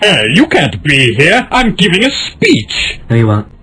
Hey, you can't be here. I'm giving a speech. No, you won't.